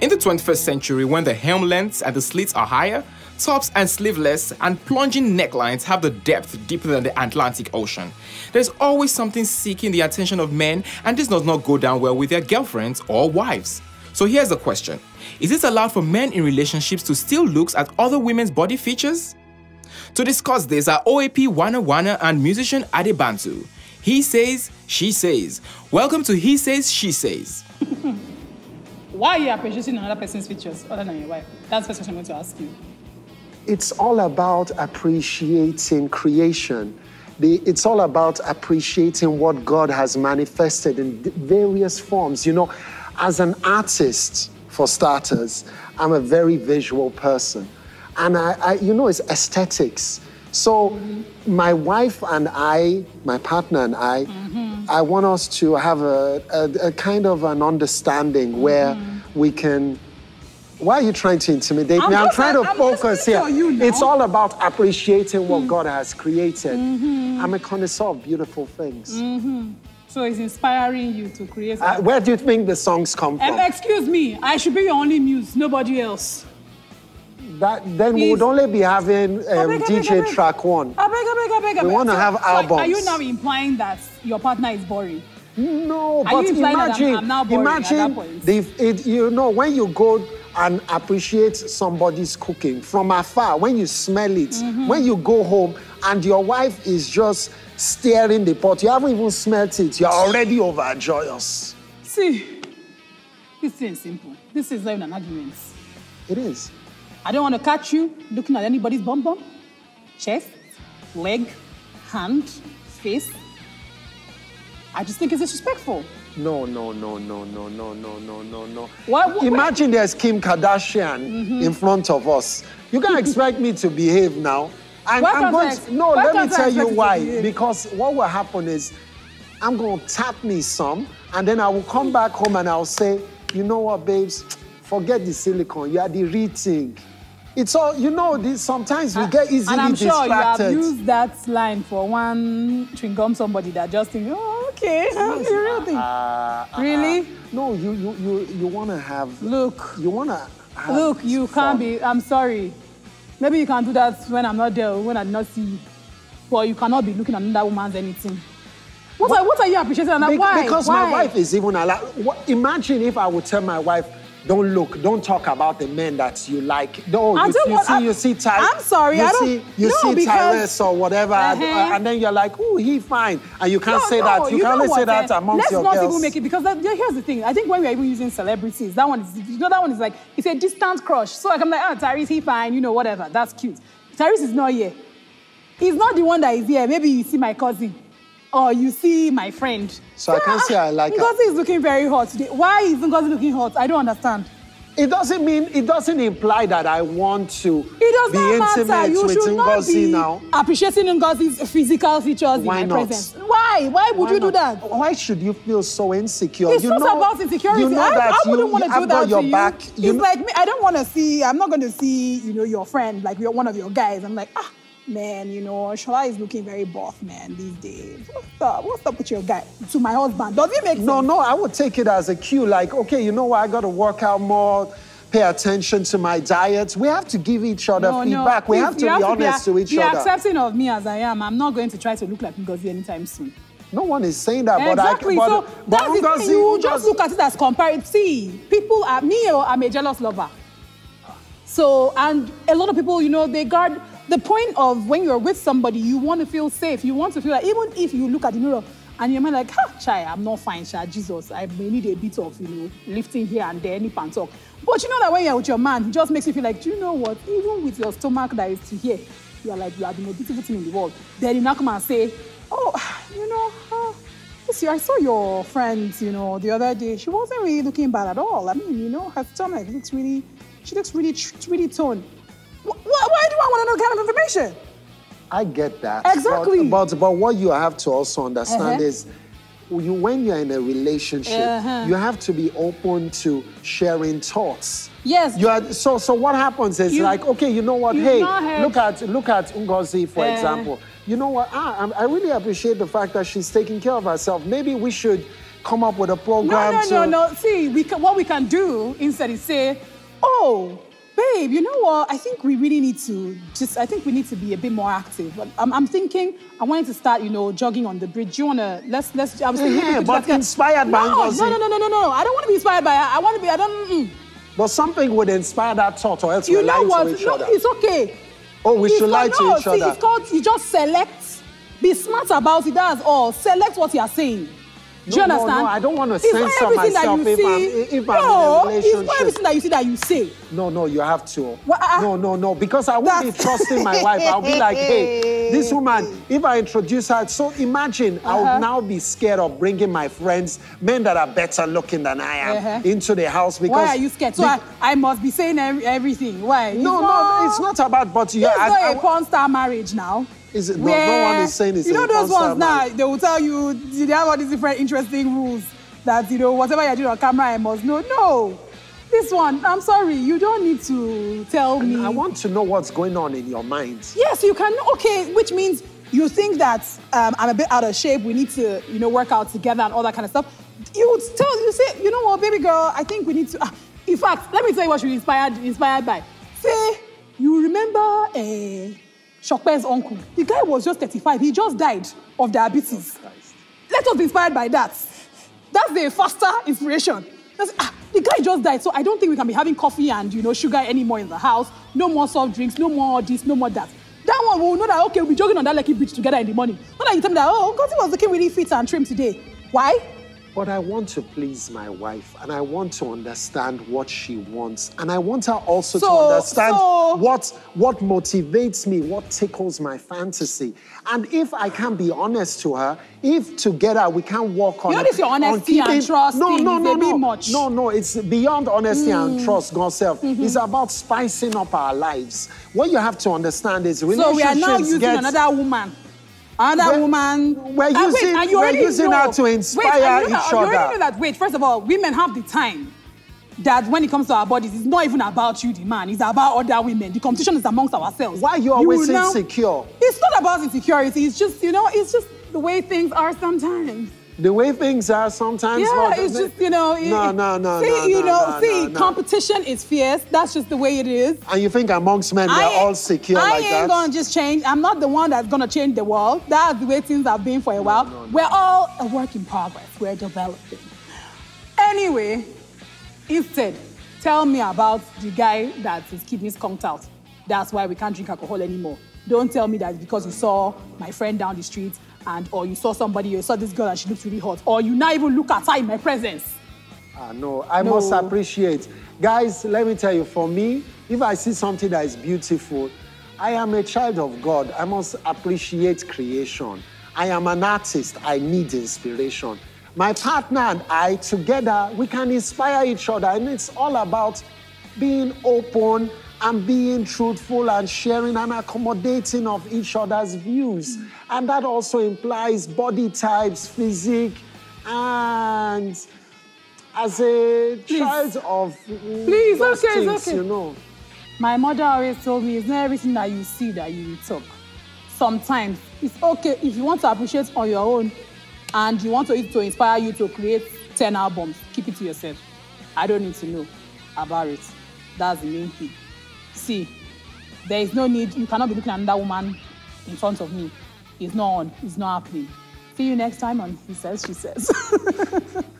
In the 21st century, when the hem lengths and the slits are higher, tops and sleeveless and plunging necklines have the depth deeper than the Atlantic Ocean. There's always something seeking the attention of men, and this does not go down well with their girlfriends or wives. So here's the question Is it allowed for men in relationships to steal looks at other women's body features? To discuss this are OAP Wana Wana and musician Ade Bantu. He says, she says. Welcome to He Says, She Says. Why are you appreciating another person's features other than your wife? That's the first question I'm going to ask you. It's all about appreciating creation. The, it's all about appreciating what God has manifested in various forms. You know, as an artist, for starters, I'm a very visual person. And I, I you know, it's aesthetics. So my wife and I, my partner and I, mm-hmm. I want us to have a, a, a kind of an understanding where mm-hmm. We can. Why are you trying to intimidate I'm me? I'm trying to I'm focus here. you now. It's all about appreciating what God has created. I'm a connoisseur of beautiful things. So it's inspiring you to create. Uh, where do you think the songs come Um, from? excuse me, I should be your only muse, nobody else. That, then we would only be having um, Abeg, abeg, DJ abeg. track one. I beg, I beg, I beg, I We wanna So- have so Are you now implying that your partner is boring? No, Are but I'm- imagine, I'm now boring at that imagine, the, it, you know, when you go and appreciate somebody's cooking from afar, when you smell it, Mm-hmm. when you go home and your wife is just stirring the pot, you haven't even smelt it, you're already overjoyous. See, this thing is simple. This is not even an argument. It is. I don't want to catch you looking at anybody's bum bum, chest, leg, hand, face. I just think it's disrespectful. No, no, no, no, no, no, no, no, no, no. Why- why- Imagine there's Kim Kardashian Mm-hmm. in front of us. You can't expect me to behave now. I'm, I'm going to, no, why let me tell you you why. Because what will happen is I'm going to tap me some, and then I will come back home and I'll say, you know what, babes, forget the silicone. You are the real thing. It's all, you know, this, sometimes we get easily distracted. and I'm sure you distracted. have used that line for one chewing gum somebody that just think, oh, okay, the real thing. Uh, uh, Really? uh, no, you, you, you, you want to have, Look, you have look, you fun. can't be. I'm sorry. Maybe you can do that when I'm not there, when I did not see you. But you cannot be looking at another woman's anything. What, are, what are you appreciating? Be- why? Because why? my wife is even allowed. Imagine if I would tell my wife, "Don't look, don't talk about the men that you like." No, I you, don't you see, I'm- you see, Ty, I'm sorry, You I don't- see, you no, see because- Tyrese or whatever, Uh-huh. and then you're like, "Oh, he fine," and you can't No, say no, that. You, can know only say that eh? amongst Let's your not even make it because that, here's the thing. I think when we're even using celebrities, that one is you know that one is like it's a distant crush. So like I'm like, ah, Tyrese, he fine, you know, whatever. That's cute. Tyrese is not here. He's not the one that is here. Maybe you see my cousin, or you see my friend. So I can't say I like her. Ngozi is looking very hot today. Why is Ngozi looking hot? I don't understand. It doesn't mean it doesn't imply that I want to It does be not intimate matter. You with should not Ngozi be now. appreciating Ngozi's physical features Why in my not? presence. Why? Why would Why you do that? Why should you feel so insecure? It's you not know, about insecurity. You know I, that I wouldn't you, want to do that your to you. back. You it's know, like me. I don't want to see. I'm not going to see. You know, your friend, like you're one of your guys. I'm like, ah, man. You know, Shola is looking very buff, man, these days. What's up? What's up with your guy? To my husband, does it make sense? No, no, I would take it as a cue. Like, okay, you know what? I got to work out more, pay attention to my diet. We have to give each other No, no. feedback. We have to you be honest to each be other. accepting of me as I am. I'm not going to try to look like Ngozi anytime soon. No one is saying that, exactly. but I. so But, that's the thing. You just look at it as compared. See, people are me. Or I'm a jealous lover. So and a lot of people, you know, they guard the point of when you're with somebody, you want to feel safe. You want to feel like even if you look at the mirror and you're like, ha, chai, I'm not fine, chai, Jesus. I may need a bit of, you know, lifting here and there, nip and talk. But you know that when you're with your man, it just makes you feel like, do you know what? Even with your stomach that is to here, you're like, you are the most beautiful thing in the world. Then you now come and say, oh, you know, uh, year I saw your friend, you know, the other day. She wasn't really looking bad at all. I mean, you know, her stomach looks really, she looks really, really toned. Wh- wh- why do want to know kind of information? I get that. Exactly. But, but, but what you have to also understand Uh-huh. is you, when you're in a relationship, Uh-huh. you have to be open to sharing thoughts. Yes. You are, so so what happens is You- like, okay, you know what? Hey, look at look at Ngozi, for Uh. example. You know what? Ah, I'm- I really appreciate the fact that she's taking care of herself. Maybe we should come up with a No, program no, to. no, no. See, we can, what we can do instead is say, oh, babe, you know what? I think we really need to just, I think we need to be a bit more active. I'm, I'm thinking, I wanted to start, you know, jogging on the bridge. Do you want to, let's, let's, I was thinking, Yeah, maybe but inspired by no, Ngozi. No, no, no, no, no, no. I don't want to be inspired by her. I want to be, I don't, mm. But something would inspire that thought, or else you we're know lying what? to each No, other. it's okay. Oh, we It's should lie to no, each see, other. It's called, you just select, be smart about it, that's all. Select what you are saying. Do you No, no, understand? no, I don't It's not censor everything that myself you if see. I'm- if I'm in a no, it's not everything that you see that you say. No, no, you have to. Well, uh, no, no, no, because I won't be trusting my wife. I'll be like, hey, this woman, if I introduce her, so imagine I Uh-huh. would now be scared of bringing my friends, men that are better looking than I am, Uh-huh. into the house because. Why are you scared? So I, I must be saying every, everything. Why? no, no, it's not about, but you. It's I- not I- a porn star marriage now. Is it- no, no one is saying it's You a know those ones now, they will tell you, they have all these different interesting rules that, you know, whatever you're doing on camera, I must know. No. This one, I'm sorry, you don't need to tell me. I want to know what's going on in your mind. Yes, you can. Okay, which means you think that um, I'm a bit out of shape. We need to, you know, work out together and all that kind of stuff. You would tell, you say, you know what, baby girl, I think we need to. ah, in fact, let me tell you what you're inspired inspired by. Say, you remember uh, Chopin's uncle? The guy was just 35. He just died of diabetes. Let us be inspired by that. That's the faster inspiration. Ah, the guy just died, so I don't think we can be having coffee and you know sugar anymore in the house. No more soft drinks, no more this, no more that. That one we'll know that okay, we'll be jogging on that Lekki beach together in the morning. Not that you tell me that oh, Ngozi was looking really fit and trim today. Why? But I want to please my wife and I want to understand what she wants. And I want her also to understand so- what, what motivates me, what tickles my fantasy. And if I can be honest to her, if together we can work on You know it, this your on honesty and trust no, no, no, no. much. Mm. No, no, it's beyond honesty and trust, God self. Mm-hmm. It's about spicing up our lives. What you have to understand is relationships So we are now using get- another woman. Another We're- woman. we're uh, using- and you we're using her to inspire and you know each You other. already know that, wait, first of all, women have the time that when it comes to our bodies, it's not even about you, the man. It's about other women. The competition is amongst ourselves. Why are you always will now- insecure? It's not about insecurity. It's just, you know, it's just the way things are sometimes. The way things are sometimes. Yeah, it's just, you know. it- No, no, no, See, no, you know, no, see, no, competition is fierce. That's just the way it is. And you think amongst men I they're all secure I like ain't gonna just change. I'm not the one that's gonna change the world. That's the way things have been for a while. We're all a work in progress. We're developing. Anyway, instead, tell me about the guy that his kidneys conked out. That's why we can't drink alcohol anymore. Don't tell me that because you saw my friend down the street and or you saw somebody, you saw this girl and she looks really hot, or you not even look at her in my presence. Ah, no, I No. must appreciate. Guys, let me tell you, for me, if I see something that is beautiful, I am a child of God. I must appreciate creation. I am an artist. I need inspiration. My partner and I, together, we can inspire each other. And it's all about being open and being truthful and sharing and accommodating of each other's views. And that also implies body types, physique, and as a child of mm, Please, okay, things, okay. you know. My mother always told me it's not everything that you see that you will talk. Sometimes it's okay if you want to appreciate on your own and you want to, it to inspire you to create 10 albums, keep it to yourself. I don't need to know about it. That's the main thing. See, there is no need, you cannot be looking at that woman in front of me. It's not on, it's not happening. See you next time on He Says, She Says.